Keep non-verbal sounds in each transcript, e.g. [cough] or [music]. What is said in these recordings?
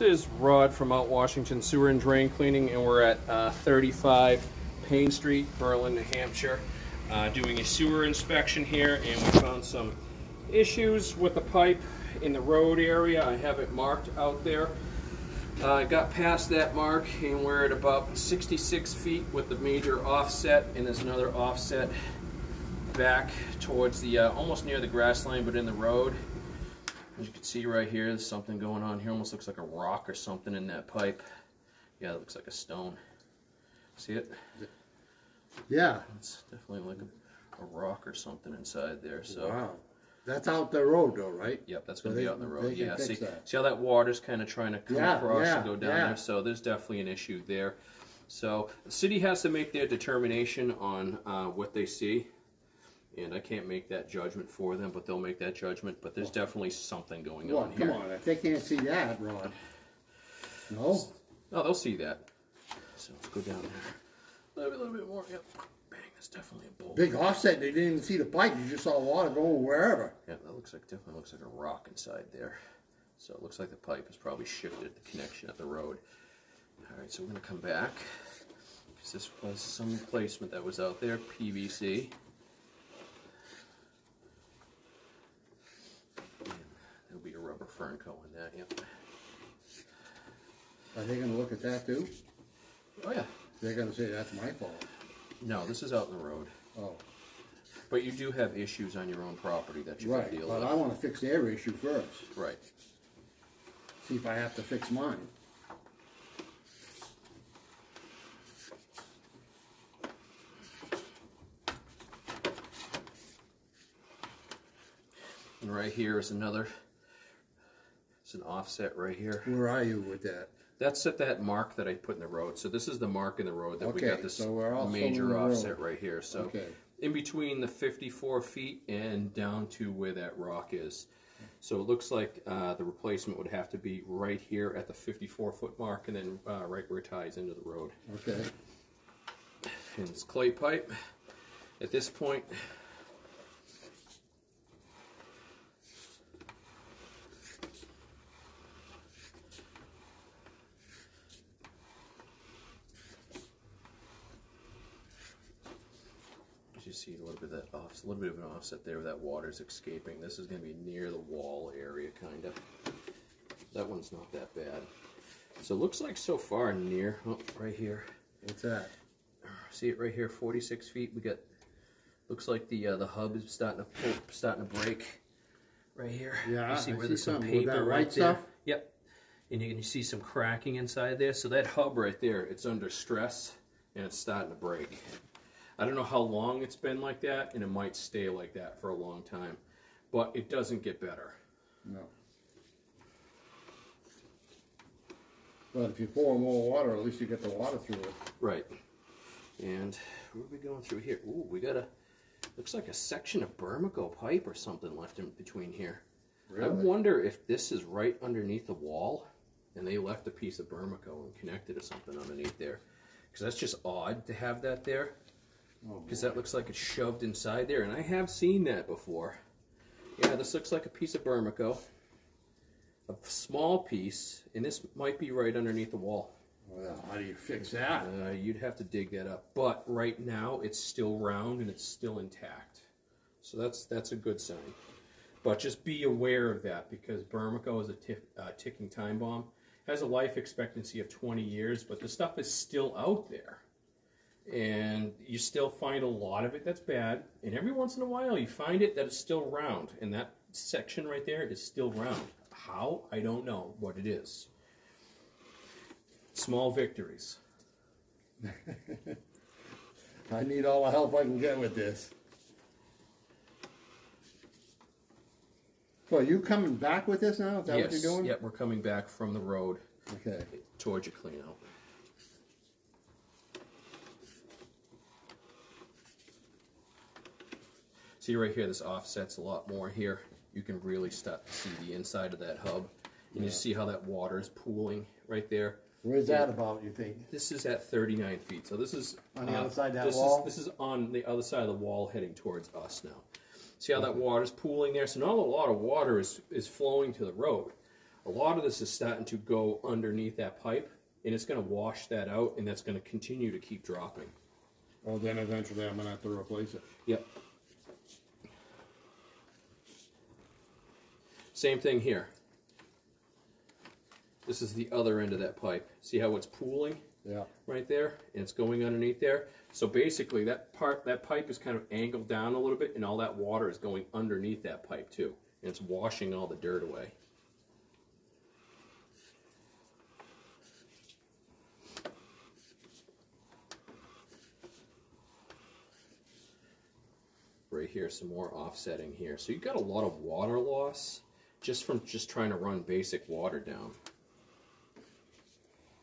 This is Rod from Mount Washington Sewer and Drain Cleaning, and we're at uh, 35 Paine Street, Berlin, New Hampshire, uh, doing a sewer inspection here, and we found some issues with the pipe in the road area. I have it marked out there. Uh, I got past that mark, and we're at about 66 feet with the major offset, and there's another offset back towards the uh, almost near the grass line, but in the road. As you can see right here, there's something going on here. Almost looks like a rock or something in that pipe. Yeah, it looks like a stone. See it? Yeah. It's definitely like a, a rock or something inside there. So, Wow. That's out the road though, right? yep, that's going to be they- out in the road. Yeah, see, that. see how that water's kind of trying to come Yeah, across yeah, and go down yeah. there. So there's definitely an issue there. So the city has to make their determination on uh, what they see. And I can't make that judgment for them, but they'll make that judgment. But there's definitely something going on What? here. Come on, if they can't see that, Rod. No? Oh, they'll see that. So let's go down there. Maybe A little, bit- little bit more. Yep. Bang, that's definitely a bolt. Big offset, they didn't even see the pipe, you just saw water going wherever. Yeah, that looks like definitely looks like a rock inside there. So it looks like the pipe has probably shifted the connection at the road. All right, so we're gonna come back because this was some replacement that was out there, PVC. And There'll be a rubber Fernco in that. Yep. Are they gonna look at that too? Oh yeah. They're gonna say, that's my fault. No, this is out in the road. Oh, But you do have issues on your own property that you right, can deal but with. I wanna fix their issue first, Right. see if I have to fix mine. And right here is another. It's an offset right here. Where are you with that? That's at that mark that I put in the road. So this is the mark in the road that we got this so major offset right here. So Okay. in between the 54 feet and down to where that rock is. So it looks like uh, the replacement would have to be right here at the 54 foot mark and then uh, right where it ties into the road. Okay, And it's clay pipe. At this point, you see a little bit of that off, a little bit of an offset there. That water's escaping. This is going to be near the wall area, kind of. That one's not that bad. So it looks like so far near, oh, right here. what's that? See it right here, 46 feet. We got, looks like the uh, the hub is starting to pull, starting to break right here. Yeah, you see I where see there's some paper right there. stuff? Yep. And you can see some cracking inside there. So that hub right there, it's under stress and it's starting to break. I don't know how long it's been like that, and it might stay like that for a long time, but it doesn't get better. No. But if you pour more water, at least you get the water through it. Right. And what are we going through here? Ooh, we got a looks like a section of Bermico pipe or something left in between here. Really? I wonder if this is right underneath the wall and they left a piece of Bermico and connected to something underneath there. Because that's just odd to have that there. Oh, Because that looks like it's shoved inside there. And I have seen that before. Yeah, this looks like a piece of Bermico. A small piece. And this might be right underneath the wall. Well, how do you fix that? Uh, you'd have to dig that up. But right now, it's still round and it's still intact. So that's that's a good sign. But just be aware of that because Bermico is a tick, uh, ticking time bomb. Has a life expectancy of 20 years, but the stuff is still out there. And you still find a lot of it that's bad. And every once in a while, you find it that it's still round. And that section right there is still round. How? I don't know what it is. Small victories. [laughs] I need all the help I can get with this. So are you coming back with this now? Is that what you're doing? Yep, we're coming back from the road Okay. towards your clean out. See right here, this offsets a lot more here. You can really start to see the inside of that hub. And you see how that water is pooling right there. Where's that about, you think? This is at 39 feet. So this is On the other uh, side of that this wall? Is, this is on the other side of the wall heading towards us now. See how that water is pooling there? So not a lot of water is, is flowing to the road. A lot of this is starting to go underneath that pipe, and it's going to wash that out, and that's going to continue to keep dropping. Well, then eventually I'm gonna have to replace it. Yep. Same thing here. This is the other end of that pipe. See how it's pooling Yeah. right there, and it's going underneath there. So basically, that part, that pipe is kind of angled down a little bit, and all that water is going underneath that pipe too, and it's washing all the dirt away. Right here, some more offsetting here. So you've got a lot of water loss just from just trying to run basic water down.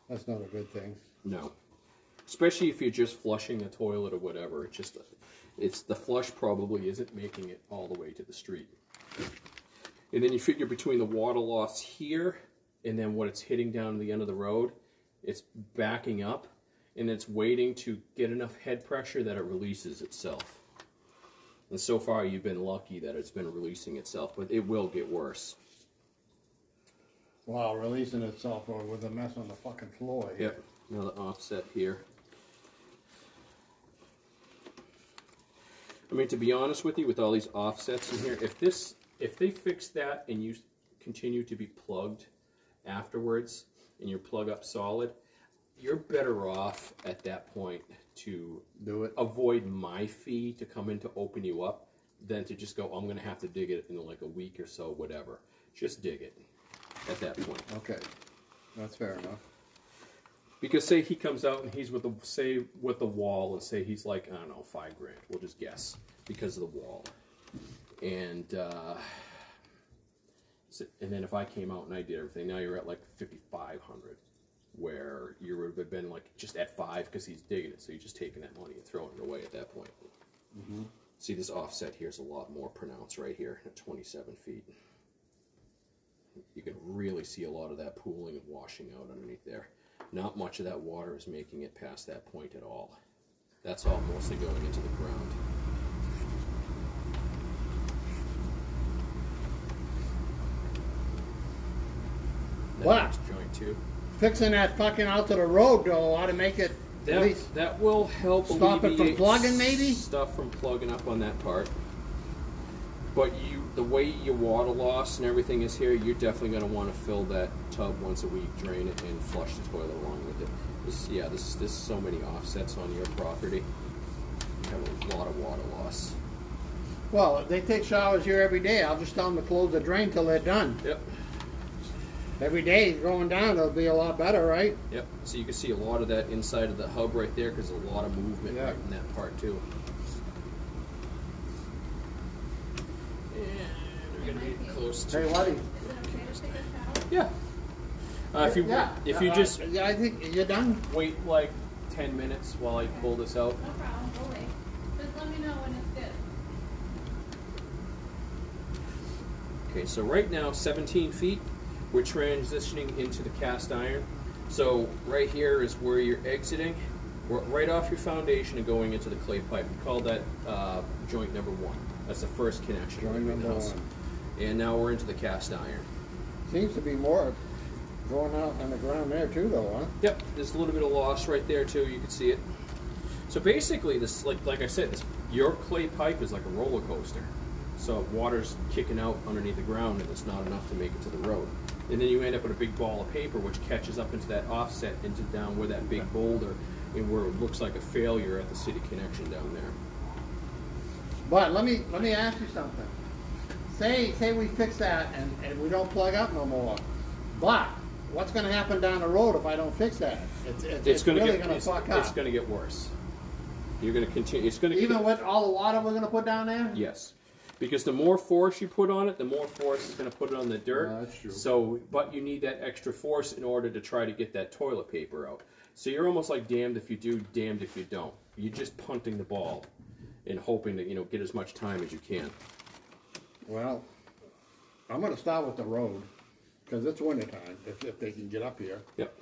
That's not a good thing. No. Especially if you're just flushing the toilet or whatever. It just it's the flush probably isn't making it all the way to the street. And then you figure between the water loss here and then what it's hitting down the end of the road, it's backing up and it's waiting to get enough head pressure that it releases itself. And so far you've been lucky that it's been releasing itself, but it will get worse. Wow, releasing itself or with a mess on the fucking floor. here. Yep. Another offset here. I mean, to be honest with you, with all these offsets in here, if this, if they fix that and you continue to be plugged afterwards, and you're plug up solid, you're better off at that point to Do it. avoid my fee to come in to open you up than to just go, I'm going to have to dig it in like a week or so, whatever. Just dig it at that point. Okay. That's fair enough. Because say he comes out and he's with the say with the wall and say he's like I don't know five grand. We'll just guess because of the wall, and uh, and then if I came out and I did everything, now you're at like fifty five hundred, where you would have been like just at five because he's digging it, so you're just taking that money and throwing it away at that point. Mm-hmm. See this offset here is a lot more pronounced right here at twenty seven feet. You can really see a lot of that pooling and washing out underneath there. Not much of that water is making it past that point at all. That's all mostly going into the ground. That Wow. joint too. Fixing that fucking out to the road though ought to make it at That, least. that will help Stop it from alleviate plugging, maybe? Stuff from plugging up on that part. But you, the way your water loss and everything is here, you're definitely going to want to fill that tub once a week, drain it, and flush the toilet along with it. This, yeah, this, there's so many offsets on your property. You have a lot of water loss. Well, they take showers here every day. I'll just tell them to close the drain till they're done. Yep, Every day going down, it'll be a lot better, right? yep. So you can see a lot of that inside of the hub right there because a lot of movement Yeah. right in that part too. And we're going to be close to. Hey, Letty. Is it okay to take a shower? Yeah. Uh, if you yeah, if you uh, just yeah, I think you're done. wait like ten minutes while I pull this out. No problem, we'll wait. Just let me know when it's good. Okay, so right now 17 feet. We're transitioning into the cast iron. So right here is where you're exiting. We're right off your foundation and going into the clay pipe. We call that uh, joint number one. That's the first connection. Joint number house. one. And now we're into the cast iron. Seems to be more going out on the ground there too, though, huh? Yep, there's a little bit of loss right there too. You can see it. So basically, this like like I said, this your clay pipe is like a roller coaster. So water's kicking out underneath the ground, and it's not enough to make it to the road. And then you end up with a big ball of paper, which catches up into that offset, into down where that big boulder, and where it looks like a failure at the city connection down there. But let me let me ask you something. Say say we fix that and, and we don't plug up no more. But what's going to happen down the road if I don't fix that? It's it's, It's, going to really going to it's, fuck it's up. going to get worse. You're going to continue. It's going to Even with all the water we're going to put down there. Yes, because the more force you put on it, the more force is going to put it on the dirt. Yeah, that's true. So, but you need that extra force in order to try to get that toilet paper out. So you're almost like damned if you do, damned if you don't. You're just punting the ball and hoping that you know get as much time as you can. Well, I'm going to start with the road because it's wintertime if, if they can get up here. Yep.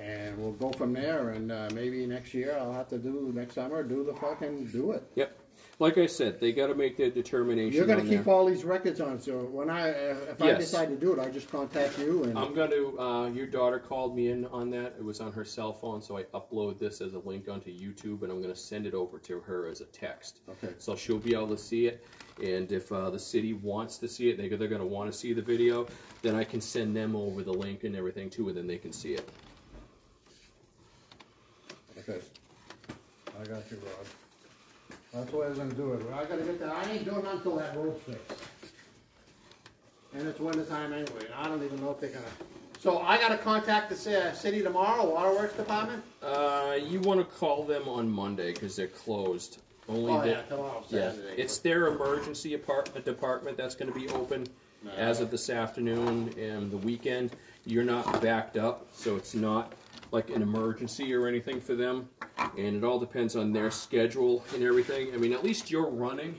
And we'll go from there. And uh, maybe next year I'll have to do next summer do the fucking do it. Yep. Like I said, they got to make their determination. You're gonna keep there. all these records on, so when I, if I Yes. decide to do it, I just contact you and. I'm going to. Uh, your daughter called me in on that. It was on her cell phone, so I upload this as a link onto YouTube, and I'm going to send it over to her as a text. Okay. So she'll be able to see it, and if uh, the city wants to see it, they, they're going to want to see the video. Then I can send them over the link and everything too, and then they can see it. Okay. I got you, Rod. That's the way I was gonna do it. I gotta get that, I ain't doing until that road's fixed. And it's winter time anyway, and I don't even know if they're gonna. So I gotta contact the ci- city tomorrow, Waterworks Department? Uh, you want to call them on Monday because they're closed. Only Oh, the- yeah, tomorrow's yeah, Saturday. it's their emergency apartment department that's going to be open as of this afternoon and the weekend. You're not backed up, so it's not like an emergency or anything for them. And it all depends on their schedule and everything. I mean, at least you're running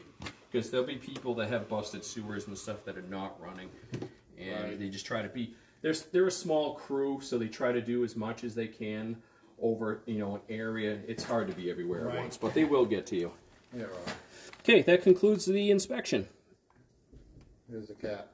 because there'll be people that have busted sewers and stuff that are not running, and Right. they just try to be. They're they're a small crew, so they try to do as much as they can over you know an area. It's hard to be everywhere Right. at once, but they will get to you. Yeah, Rod. Okay, that concludes the inspection. Here's the cat.